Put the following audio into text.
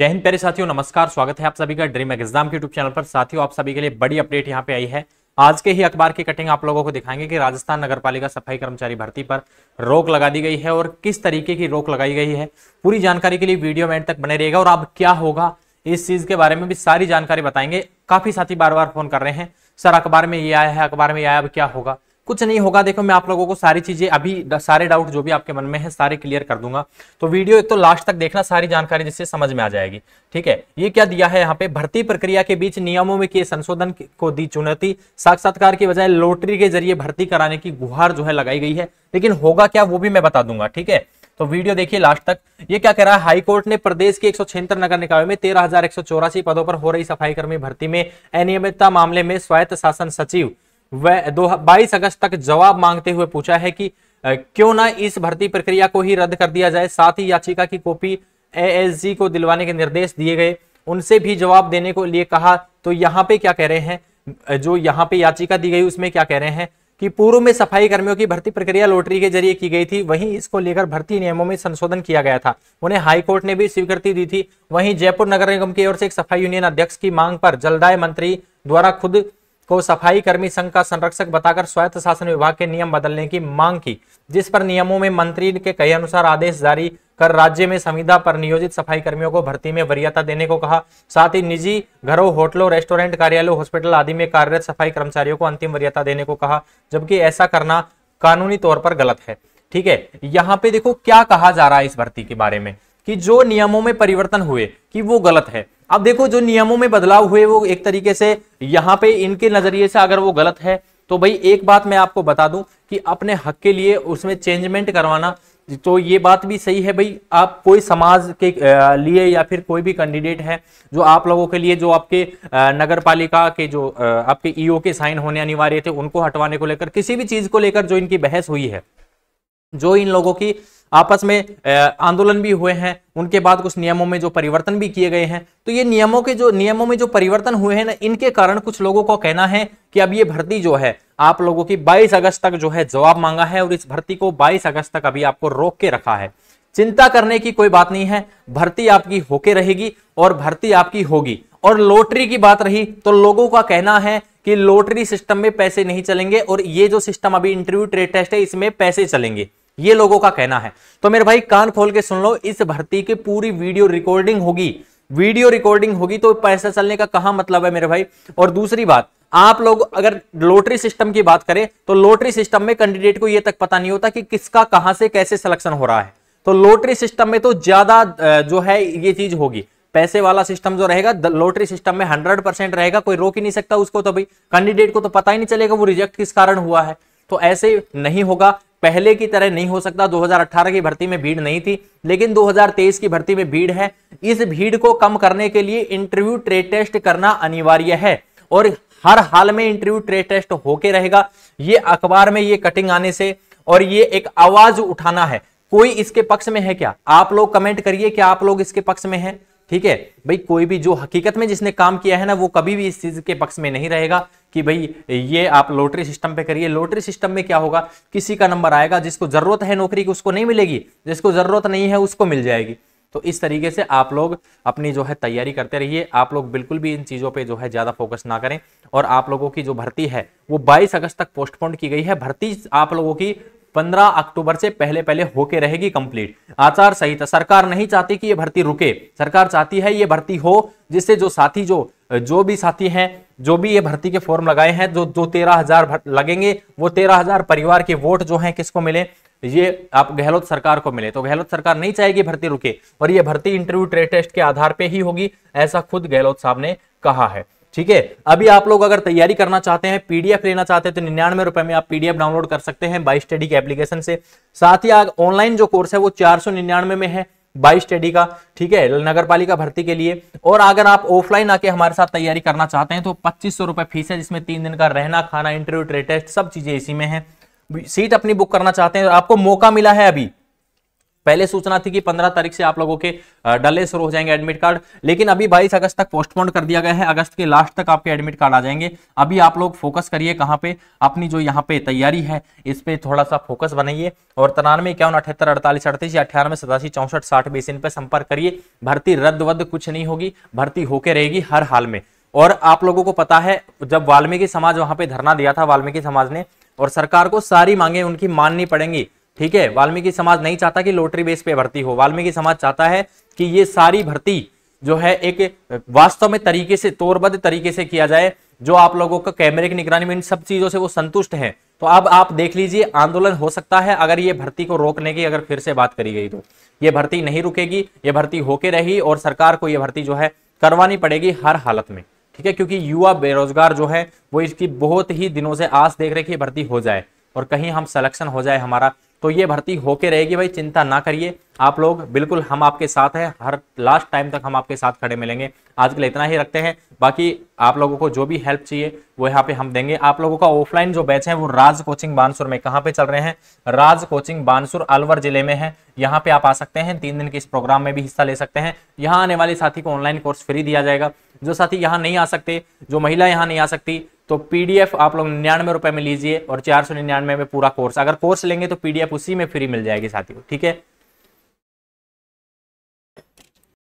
जय हिंद, प्यारे साथियों, नमस्कार, स्वागत है आप सभी का ड्रीम एग्ज़ाम के यूट्यूब चैनल पर। साथियों, आप सभी के लिए बड़ी अपडेट यहाँ पे आई है। आज के ही अखबार की कटिंग आप लोगों को दिखाएँगे कि राजस्थान नगर पालिका सफ़ाई कर्मचारी भर्ती पर रोक लगा दी गई है और किस तरीके की रोक लगाई गई है। पूरी जानकारी के लिए वीडियो में तक बने रहेगा और अब क्या होगा, इस चीज़ के बारे में भी सारी जानकारी बताएँगे। काफ़ी साथी बार बार फ़ोन कर रहे हैं। सर, अखबार में ये आया है, अखबार में ये आया, अब क्या होगा? कुछ नहीं होगा। देखो, मैं आप लोगों को सारी चीज़ें अभी सारे डाउट जो भी आपके मन में है, सारे क्लियर कर दूँगा। तो वीडियो एक तो लास्ट तक देखना, सारी जानकारी जिससे समझ में आ जाएगी। ठीक है? ये क्या दिया है यहाँ पे? भर्ती प्रक्रिया के बीच नियमों में किए संशोधन को दी चुनौती। साक्षात्कार की बजाय लोटरी के ज़रिए भर्ती कराने की गुहार जो है लगाई गई है। लेकिन होगा क्या, वो भी मैं बता दूँगा। ठीक है? तो वीडियो देखिए लास्ट तक। ये क्या कह रहा है हाईकोर्ट ने प्रदेश के एक नगर निकाय में तेरह पदों पर हो रही सफ़ाई कर्मी भर्ती में अनियमितता मामले में स्वायत्त शासन सचिव वह दो बाईस अगस्त तक जवाब मांगते हुए पूछा है कि क्यों ना इस भर्ती प्रक्रिया को ही रद्द कर दिया जाए? साथ ही याचिका की कॉपी एएसजी को दिलवाने के निर्देश दिए गए। उनसे भी जवाब देने को लिए कहा तो यहाँ पे क्या कह रहे हैं? जो यहाँ पे याचिका दी गई, उसमें क्या कह रहे हैं? कि पूर्व में सफ़ाई कर्मियों की भर्ती प्रक्रिया लॉटरी के ज़रिए की गई थी, वहीं इसको लेकर भर्ती नियमों में संशोधन किया गया था। उन्हें हाईकोर्ट ने भी स्वीकृति दी थी। वहीं जयपुर नगर निगम की ओर से एक सफ़ाई यूनियन अध्यक्ष की मांग पर जलदाय मंत्री द्वारा खुद को सफ़ाई कर्मी संघ का संरक्षक बताकर स्वायत्त शासन विभाग के नियम बदलने की मांग की, जिस पर नियमों में मंत्री के कहे अनुसार आदेश जारी कर राज्य में संविदा पर नियोजित सफ़ाई कर्मियों को भर्ती में वरीयता देने को कहा। साथ ही निजी घरों, होटलों, रेस्टोरेंट, कार्यालयों, हॉस्पिटल आदि में कार्यरत सफ़ाई कर्मचारियों को अंतिम वरीयता देने को कहा, जबकि ऐसा करना कानूनी तौर पर गलत है। ठीक है, यहाँ पे देखो क्या कहा जा रहा है इस भर्ती के बारे में, कि जो नियमों में परिवर्तन हुए, कि वो गलत है। अब देखो जो नियमों में बदलाव हुए, वो एक तरीके से यहाँ पे इनके नज़रिए से अगर वो गलत है तो भाई एक बात मैं आपको बता दूँ कि अपने हक के लिए उसमें चेंजमेंट करवाना तो ये बात भी सही है भाई। आप कोई समाज के लिए या फिर कोई भी कैंडिडेट है, जो आप लोगों के लिए, जो आपके नगर पालिका के जो आपके ईओ के साइन होने अनिवार्य थे, उनको हटवाने को लेकर, किसी भी चीज़ को लेकर जो इनकी बहस हुई है जो इन लोगों की आपस में आंदोलन भी हुए हैं, उनके बाद कुछ नियमों में जो परिवर्तन भी किए गए हैं। तो ये नियमों के जो, नियमों में जो परिवर्तन हुए हैं ना, इनके कारण कुछ लोगों को कहना है कि अब ये भर्ती जो है, आप लोगों की 22 अगस्त तक जो है जवाब मांगा है और इस भर्ती को 22 अगस्त तक अभी आपको रोक के रखा है। चिंता करने की कोई बात नहीं है, भर्ती आपकी होके रहेगी और भर्ती आपकी होगी। और लोटरी की बात रही तो लोगों का कहना है कि लॉटरी सिस्टम में पैसे नहीं चलेंगे और ये जो सिस्टम अभी इंटरव्यू ट्रेड टेस्ट है, इसमें पैसे चलेंगे। ये लोगों का कहना है। तो मेरे भाई, कान खोल के सुन लो, इस भर्ती की पूरी वीडियो रिकॉर्डिंग होगी। वीडियो रिकॉर्डिंग होगी तो पैसा चलने का कहा मतलब है मेरे भाई? और दूसरी बात, आप लोग अगर लॉटरी सिस्टम की बात करें तो लॉटरी सिस्टम में कैंडिडेट को यह तक पता नहीं होता कि किसका कहाँ से कैसे सिलेक्शन हो रहा है। तो लॉटरी सिस्टम में तो ज़्यादा जो है, ये चीज़ होगी। पैसे वाला सिस्टम जो रहेगा लॉटरी सिस्टम में हंड्रेड परसेंट रहेगा, कोई रोक ही नहीं सकता उसको तो भाई। कैंडिडेट को तो पता ही नहीं चलेगा, वो रिजेक्ट किस कारण हुआ है। तो ऐसे नहीं होगा। पहले की तरह नहीं हो सकता। 2018 की भर्ती में भीड़ नहीं थी, लेकिन 2023 की भर्ती में भीड़ है। इस भीड़ को कम करने के लिए इंटरव्यू ट्रेड टेस्ट करना अनिवार्य है। और हर हाल में इंटरव्यू ट्रेड टेस्ट होके रहेगा। ये अखबार में ये कटिंग आने से और ये एक आवाज़ उठाना है। कोई इसके पक्ष में है क्या? आप लोग कमेंट करिए, क्या आप लोग इसके पक्ष में हैं? ठीक है? भाई, कोई भी जो हकीकत में जिसने काम किया है ना, वो कभी भी इस चीज़ के पक्ष में नहीं रहेगा कि भाई, ये आप लोटरी सिस्टम पे करिए। लोटरी सिस्टम में क्या होगा? किसी का नंबर आएगा, जिसको ज़रूरत है नौकरी की, उसको नहीं मिलेगी। जिसको ज़रूरत नहीं है, उसको मिल जाएगी। तो इस तरीके से आप लोग अपनी जो है तैयारी करते रहिए। आप लोग बिल्कुल भी इन चीज़ों पे जो है ज़्यादा फोकस ना करें। और आप लोगों की जो भर्ती है, वो 22 अगस्त तक पोस्टपोन की गई है। भर्ती आप लोगों की 15 अक्टूबर से पहले पहले होके रहेगी कंप्लीट आचार संहिता, सरकार नहीं चाहती कि ये भर्ती रुके। सरकार चाहती है ये भर्ती हो, जिससे जो साथी, जो जो भी साथी हैं, जो भी ये भर्ती के फॉर्म लगाए हैं, जो जो तेरह हज़ार लगेंगे, वो तेरह हज़ार परिवार के वोट जो हैं किसको मिले? ये आप गहलोत सरकार को मिले। तो गहलोत सरकार नहीं चाहेगी भर्ती रुके, और ये भर्ती इंटरव्यू ट्रेड टेस्ट के आधार पे ही होगी, ऐसा खुद गहलोत साहब ने कहा है। ठीक है? अभी आप लोग अगर तैयारी करना चाहते हैं पीडीएफ लेना चाहते हैं तो निन्यानवे रुपए में आप पीडीएफ डाउनलोड कर सकते हैं बाई स्टडी के एप्लीकेशन से। साथ ही ऑनलाइन जो कोर्स है, वो चार सौ निन्यानवे में है बाई स्टडी का, ठीक है? नगर पालिका भर्ती के लिए। और अगर आप ऑफलाइन आके हमारे साथ तैयारी करना चाहते हैं तो पच्चीस सौ रुपए फ़ीस है, जिसमें तीन दिन का रहना, खाना इंटरव्यू ट्रेड टेस्ट सब चीज़ें इसी में है। सीट अपनी बुक करना चाहते हैं, आपको मौका मिला है अभी। पहले सूचना थी कि 15 तारीख से आप लोगों के डले, शुरू हो जाएँगे एडमिट कार्ड लेकिन अभी 22 अगस्त तक पोस्टपोन कर दिया गया है। अगस्त के लास्ट तक आपके एडमिट कार्ड आ जाएँगे। अभी आप लोग फोकस करिए कहाँ पे, अपनी जो यहाँ पे तैयारी है, इस पर थोड़ा सा फोकस बनाइए। और तनानवे इक्यावन, अठहत्तर, अड़तालीस, अड़तीस या अठानवे सतासी, चौसठ, साठ बीस इन पे संपर्क करिए। भर्ती रद्द वद्द कुछ नहीं होगी। भर्ती होके रहेगी हर हाल में। और आप लोगों को पता है, जब वाल्मीकि समाज वहाँ पे धरना दिया था, वाल्मीकि समाज ने, और सरकार को सारी मांगे उनकी माननी पड़ेंगी। ठीक है, वाल्मीकि समाज नहीं चाहता कि लोटरी बेस पे भर्ती हो। वाल्मीकि समाज चाहता है कि ये सारी भर्ती जो है एक वास्तव में तरीके से, तोरबद्ध तरीके से किया जाए, जो आप लोगों का कैमरे की निगरानी में इन सब चीज़ों से वो संतुष्ट है। तो अब आप देख लीजिए, आंदोलन हो सकता है अगर ये भर्ती को रोकने की अगर फिर से बात करी गई तो। ये भर्ती नहीं रुकेगी, ये भर्ती होके रही और सरकार को ये भर्ती जो है करवानी पड़ेगी हर हालत में। ठीक है, क्योंकि युवा बेरोजगार जो है, वो इसकी बहुत ही दिनों से आस देख रहे कि भर्ती हो जाए और कहीं हम सिलेक्शन हो जाए हमारा तो ये भर्ती होके रहेगी भाई, चिंता ना करिए। आप लोग बिल्कुल हम आपके साथ हैं, हर लास्ट टाइम तक हम आपके साथ खड़े मिलेंगे। आज के लिए इतना ही रखते हैं। बाकी आप लोगों को जो भी हेल्प चाहिए, वो यहाँ पे हम देंगे। आप लोगों का ऑफलाइन जो बैच है, वो राज कोचिंग बानसुर में कहाँ पे चल रहे हैं? राज कोचिंग बानसुर अलवर ज़िले में है। यहाँ पे आप आ सकते हैं, तीन दिन के इस प्रोग्राम में भी हिस्सा ले सकते हैं। यहाँ आने वाले साथी को ऑनलाइन कोर्स फ्री दिया जाएगा। जो साथी यहाँ नहीं आ सकते, जो महिला यहाँ नहीं आ सकती तो पीडीएफ आप लोग निन्यानवे रुपए में लीजिए और चार सौ निन्यानवे में पूरा कोर्स अगर कोर्स लेंगे तो पीडीएफ उसी में फ्री मिल जाएगी साथियों, ठीक है?